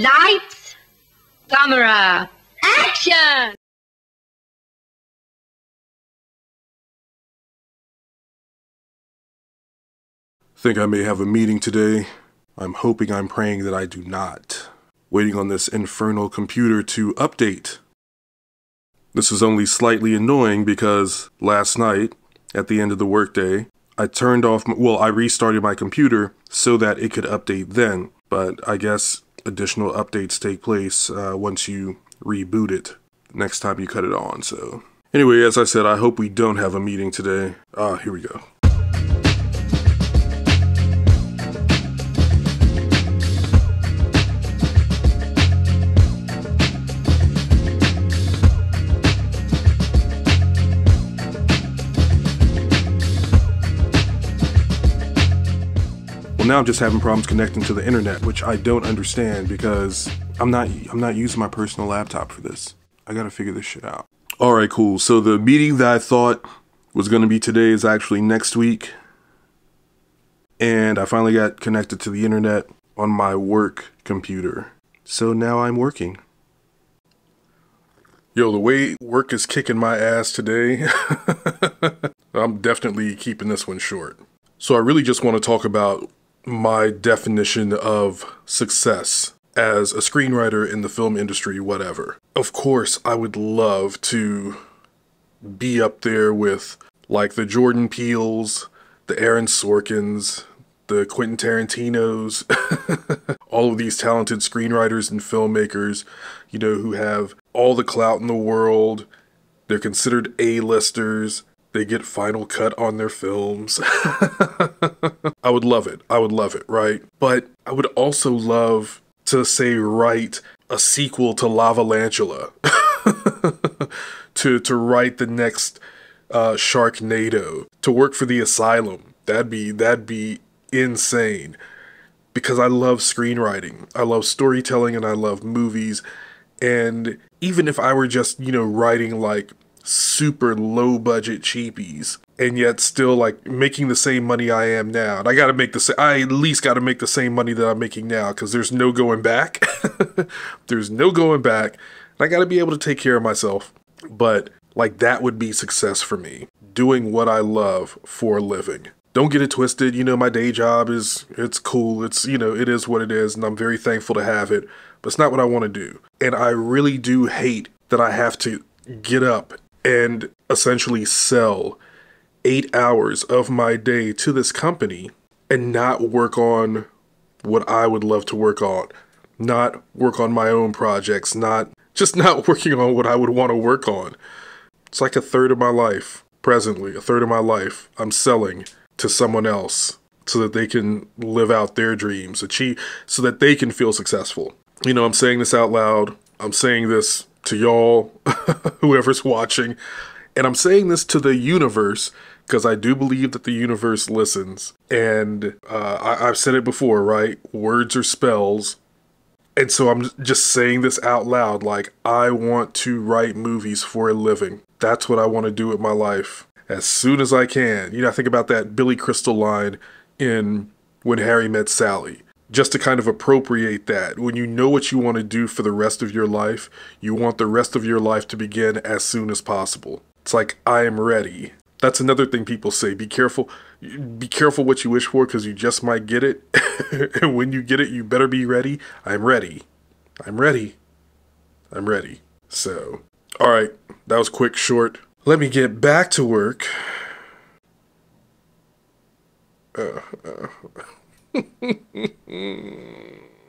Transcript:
Lights, camera, action! Think I may have a meeting today. I'm hoping I'm praying that I do not. Waiting on this infernal computer to update. This is only slightly annoying because last night, at the end of the workday, I turned off, my, well, I restarted my computer so that it could update then. But I guess additional updates take place uh, once you reboot it next time you cut it on. So, anyway, as I said, I hope we don't have a meeting today. Ah, here we go. Well, now I'm just having problems connecting to the internet, which I don't understand because I'm not I'm not using my personal laptop for this. I got to figure this shit out. All right, cool. So the meeting that I thought was going to be today is actually next week. And I finally got connected to the internet on my work computer. So now I'm working. Yo, the way work is kicking my ass today, I'm definitely keeping this one short. So I really just want to talk about my definition of success as a screenwriter in the film industry, whatever. Of course, I would love to be up there with like the Jordan Peeles, the Aaron Sorkins, the Quentin Tarantinos, all of these talented screenwriters and filmmakers, you know, who have all the clout in the world. They're considered A-listers they get final cut on their films. I would love it. I would love it, right? But I would also love to say write a sequel to Lavalantula. to to write the next uh, Sharknado, to work for the Asylum. That'd be that'd be insane. Because I love screenwriting. I love storytelling and I love movies. And even if I were just, you know, writing like super low budget cheapies and yet still like making the same money I am now. And I got to make the same, I at least got to make the same money that I'm making now cuz there's no going back. there's no going back. And I got to be able to take care of myself. But like that would be success for me. Doing what I love for a living. Don't get it twisted. You know, my day job is, it's cool. It's, you know, it is what it is. And I'm very thankful to have it. But it's not what I want to do. And I really do hate that I have to get up and essentially sell eight hours of my day to this company and not work on what I would love to work on, not work on my own projects, not just not working on what I would want to work on. It's like a third of my life, presently, a third of my life, I'm selling to someone else so that they can live out their dreams, achieve, so that they can feel successful. You know, I'm saying this out loud. I'm saying this to y'all, whoever's watching. And I'm saying this to the universe because I do believe that the universe listens. And uh, I- I've said it before, right? Words are spells. And so I'm just saying this out loud like, I want to write movies for a living. That's what I want to do with my life as soon as I can. You know, I think about that Billy Crystal line in When Harry Met Sally just to kind of appropriate that. When you know what you want to do for the rest of your life, you want the rest of your life to begin as soon as possible. It's like, I am ready. That's another thing people say. Be careful. Be careful what you wish for because you just might get it. and when you get it, you better be ready. I'm ready. I'm ready. I'm ready. So, all right. That was quick, short. Let me get back to work. Uh, uh. へえ。